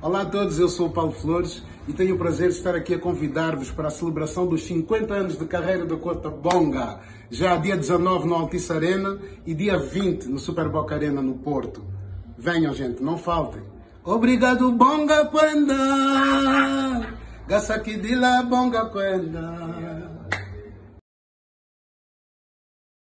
Olá a todos, eu sou o Paulo Flores e tenho o prazer de estar aqui a convidar-vos para a celebração dos 50 anos de carreira da Cota Bonga, já dia 19 no Altice Arena e dia 20 no Super Boca Arena no Porto. Venham, gente, não faltem. Obrigado, Bonga Quenda. de la Bonga Quenda.